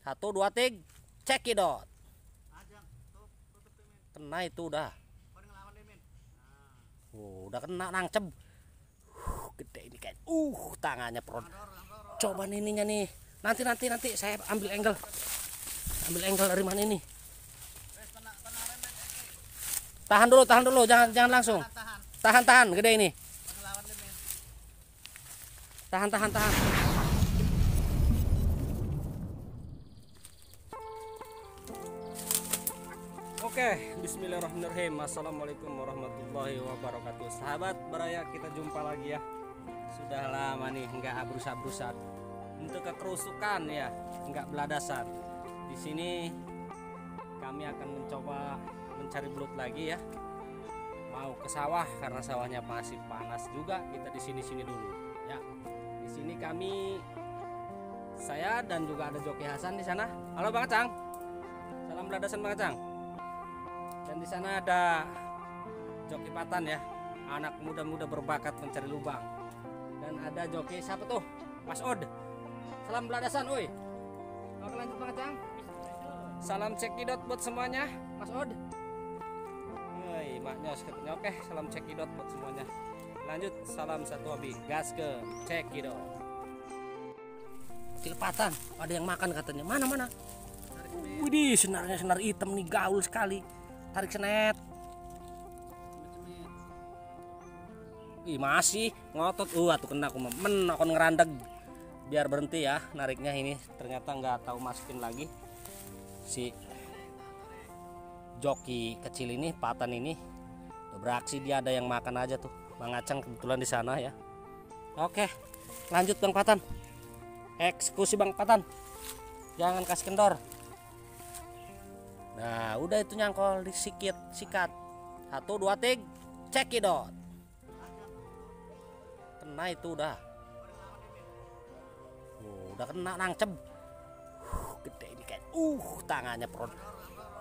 Satu, dua, tiga. Cekidot. Kena itu udah. Oh, udah kena nangcep. Uh, gede ini kayak. Uh, tangannya pro. Coba ininya nih. Nanti nanti nanti saya ambil angle. Ambil angle dari mana ini? Tahan dulu, tahan dulu, jangan jangan langsung. Tahan, tahan. Tahan tahan, gede ini. Tahan tahan tahan. Oke, Bismillahirrahmanirrahim. Assalamualaikum warahmatullahi wabarakatuh. Sahabat beraya, kita jumpa lagi ya. Sudah lama nih nggak abrus-abrusan. Untuk kekerusukan ya, nggak beladasan. Di sini kami akan mencoba mencari belut lagi ya. Mau ke sawah karena sawahnya masih panas juga. Kita di sini-sini dulu ya. Di sini kami saya dan juga ada Joki Hasan di sana. Halo Bang Acang. Salam beladasan Bang Acang. Dan di sana ada Joki Patan ya, anak muda-muda berbakat mencari lubang. Dan ada Joki siapa tuh? Mas Od. Salam beladasan, oi. Oke lanjut Bang Acang. Salam cekidot buat semuanya, Mas Od. Woi, maknyos katanya. Oke, salam cekidot buat semuanya. Lanjut, salam satu hobi. Gas ke cekidot. Kecil Patan, ada yang makan katanya. Mana mana? Widih, senarnya senar hitam nih gaul sekali. Tarik senet. Ih, masih ngotot. Uh, atuh kena aku men aku ngerandeg. Biar berhenti ya nariknya ini. Ternyata nggak tahu masukin lagi. Si joki kecil ini, patan ini beraksi dia ada yang makan aja tuh. Bang Acang kebetulan di sana ya. Oke, lanjut Bang Patan. Eksekusi Bang Patan. Jangan kasih kendor. Nah, udah itu nyangkol disikit, sikat. Satu, dua, tiga, cekidot. Kena itu udah. Oh, udah kena nangcep. Uh, gede ini kayak. Uh, tangannya pro.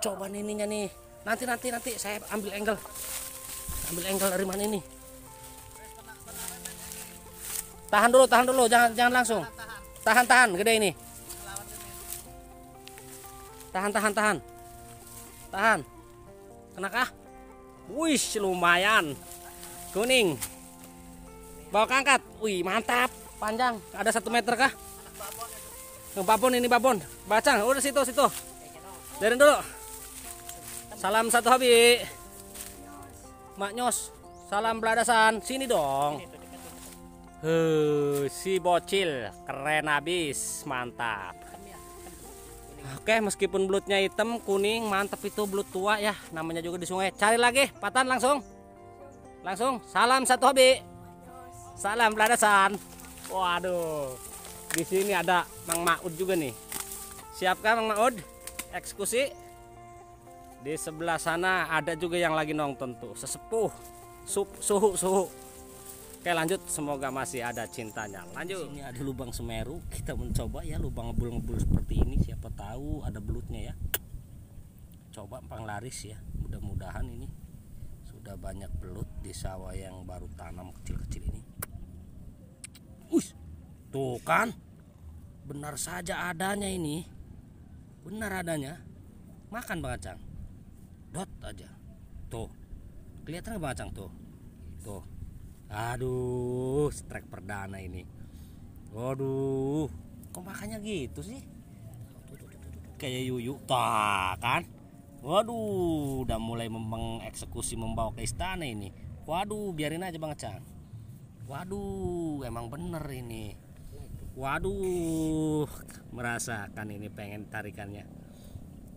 Coba ininya nih. Nanti nanti nanti saya ambil angle. Ambil angle dari mana ini? Tahan dulu, tahan dulu, jangan jangan langsung. Tahan, Tahan tahan, gede ini. Min. Tahan tahan tahan. Tahan. Kenakah? Wih, lumayan. Kuning. Bawa kangkat. Wih, mantap. Panjang. Ada satu meter kah? Yang babon ini babon. Bacang, udah situ situ. Dari dulu. Salam satu hobi. Mak Nyos. Salam beladasan. Sini dong. Heh, si bocil keren abis, mantap. Oke, meskipun belutnya hitam, kuning, mantap itu belut tua ya, namanya juga di sungai. Cari lagi, patan langsung. Langsung, salam satu hobi. Salam beladasan. Waduh. Di sini ada Mang Maud juga nih. Siapkah Mang Maud? Eksekusi. Di sebelah sana ada juga yang lagi nonton tuh, sesepuh. Suhu suhu. Oke lanjut, semoga masih ada cintanya. Lanjut. Ini ada lubang Semeru, kita mencoba ya lubang ngebul-ngebul seperti ini. Siapa tahu ada belutnya ya. Coba panglaris ya. Mudah-mudahan ini sudah banyak belut di sawah yang baru tanam kecil-kecil ini. Us, tuh kan, benar saja adanya ini. Benar adanya. Makan bang Acang. Dot aja. Tuh, kelihatan bang Acang tuh? Tuh. Aduh, strike perdana ini. Waduh, kok makannya gitu sih? Kayak yuyu, tak kan? Waduh, udah mulai mengeksekusi membawa ke istana ini. Waduh, biarin aja Bang Cang. Waduh, emang bener ini. Waduh, merasakan ini pengen tarikannya.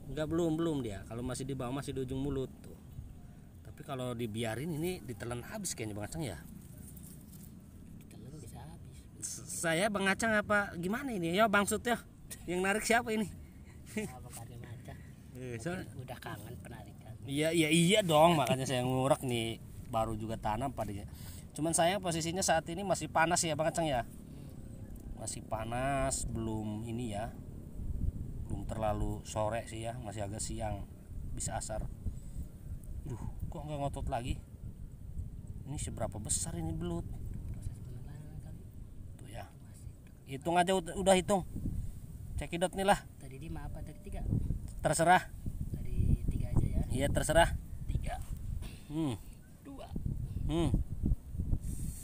Enggak belum belum dia. Kalau masih di bawah masih di ujung mulut tuh. Tapi kalau dibiarin ini ditelan habis kayaknya Bang Acang ya. Telan bisa habis. Saya Bang Acang apa gimana ini? Ya Bang Sut ya yang narik siapa ini? Eh, so- Udah kangen penarikan. iya iya iya dong makanya saya ngurek nih. Baru juga tanam padinya cuman saya posisinya saat ini masih panas ya Bang Acang ya? Masih panas belum ini ya. Belum terlalu sore sih ya masih agak siang. Bisa asar. Duh kok nggak ngotot lagi? Ini seberapa besar ini belut Proses penelanan kali tuh ya masih hitung aja ud- udah hitung. Cekidot nih lah. Tadi lima apa tadi tiga? terserah. Tadi tiga aja ya. iya terserah. Tiga, hmm. Dua, hmm.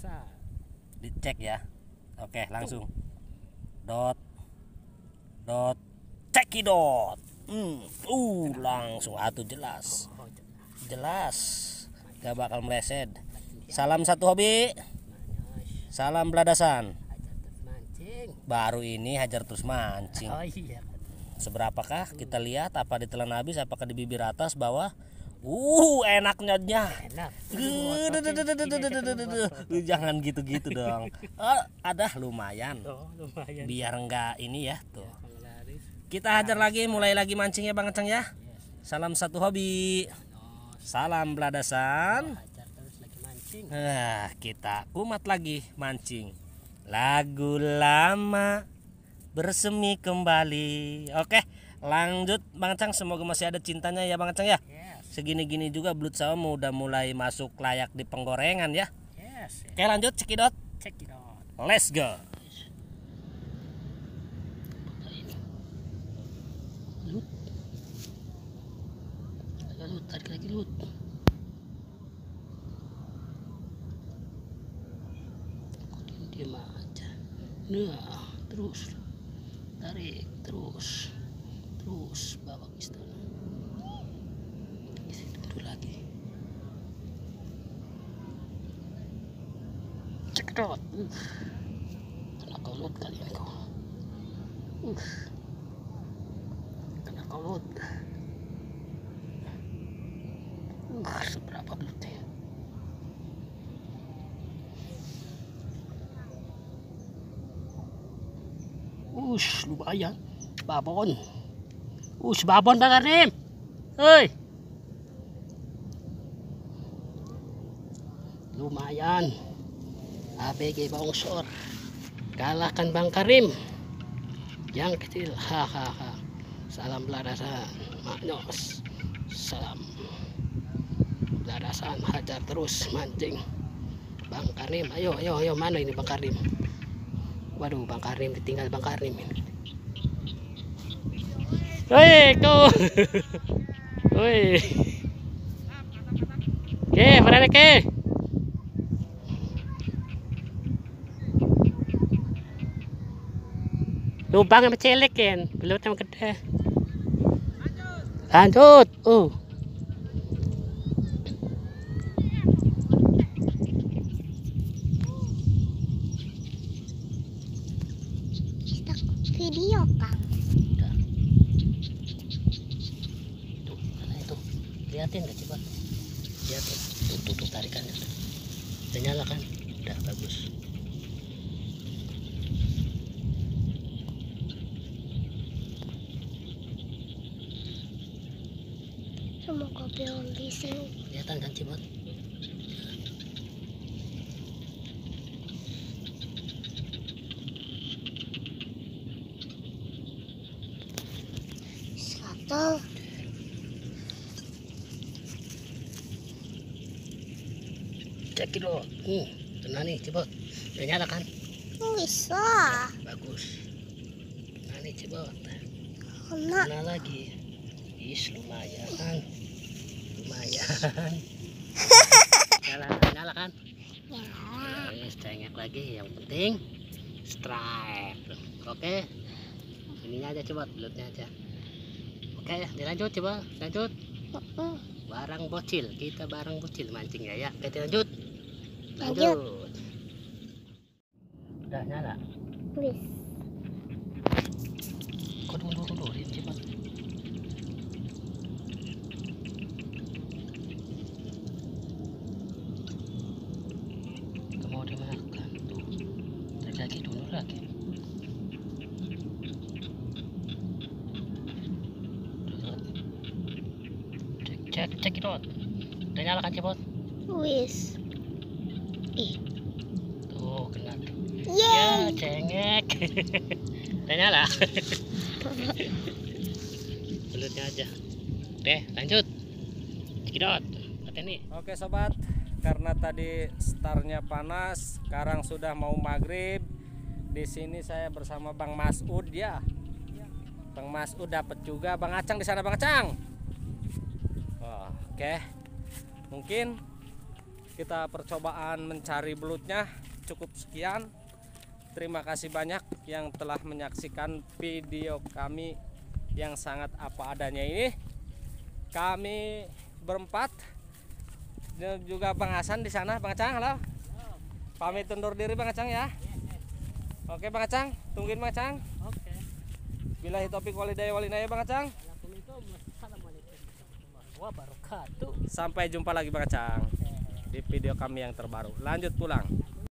Sa. dicek ya. Oke langsung. Dot. Dot. Cekidot hmm. Uh langsung. Atuh jelas Oh, jelas. jelas. Gak bakal meleset. Salam satu hobi. Salam beladasan mancing. baru ini hajar terus mancing Oh iya. seberapakah kita lihat apa ditelan habis apakah di bibir atas bawah uh enak nyotnya Enak. jangan gitu-gitu dong oh, ada lumayan Oh, lumayan. biar enggak ini ya tuh Penglaris. kita hajar lagi mulai lagi mancing ya bang Acang ya salam satu hobi salam beladasan. Nah, kita kumat lagi mancing. Lagu lama bersemi kembali. Oke, lanjut Bang Cang. Semoga masih ada cintanya ya Bang Cang ya. Yes. Segini-gini juga belut sawah udah mulai masuk layak di penggorengan ya. Yes. Oke, lanjut cekidot. Check it out. Let's go. Lut. Ayo lut, tarik lagi lut. Ikutin dia aja. Nah, terus tarik terus terus bawa ke sana. Isi dulu lagi. Cekdot. Uh. Kena kau lut kali ini kau. Uh. Kena kau lut. Uh, seberapa belutnya? Ush, lumayan. Babon. Ush, babon Bang Arnim. Hei. Lumayan. ABG Bongsor. Kalahkan Bang Karim. Yang kecil. Hahaha. Salam beladasan. Maknyos. Salam. Beladasan. Hajar terus mancing. Bang Karim. Ayo, ayo, ayo. Mana ini Bang Karim? Waduh, Bang Karim ditinggal Bang Karim ini. Woi, kau. Woi. Ke, mana ke? Lubang sama celek kan, belut sama gede. Lanjut. Uh. video kang Udah. Tuh, mana itu? Liatin gak coba? Liatin. Tuh, tuh, tuh, tarikan. Udah nyala kan? Udah, bagus. semoga belum di sini Kelihatan kan cibot? satu Dulu. Hmm, tenang nih cibot. Udah nyala kan? bisa Bagus. Nah nih cibot. kena lagi? Is lumayan. Lumayan. nyala, nyala kan? ya Yes, cengek lagi. Yang penting strike. Oke. Ininya aja coba, belutnya aja. Oke, dilanjut coba, lanjut. Barang bocil, kita barang bocil mancing ya ya. Oke, lanjut. Lanjut. Udah nyala. wis Kau tunggu dulu, cepat. Kamu dimakan tuh. Lagi dulu lagi. Cek, cek, cek itu. Udah nyala kan cepot? wis Tuh, kena. Ya, yeay cengek. Udah nyala. Belutnya aja. Oke, lanjut. Cekidot. Ini. Oke sobat, karena tadi startnya panas, sekarang sudah mau maghrib. Di sini saya bersama Bang Masud ya. Bang Masud dapat juga. Bang Acang di sana Bang Acang. Oh, Oke. Mungkin kita percobaan mencari belutnya cukup sekian. Terima kasih banyak yang telah menyaksikan video kami yang sangat apa adanya ini. Kami berempat dan juga Bang Hasan di sana. Bang Acang, halo. Pamit undur diri Bang Acang ya. Oke Bang Acang, tungguin Bang Acang. Oke. Bilahi topik walidaya walinaya Bang Acang. Wabarakatuh. Sampai jumpa lagi Bang Acang di video kami yang terbaru. Lanjut pulang.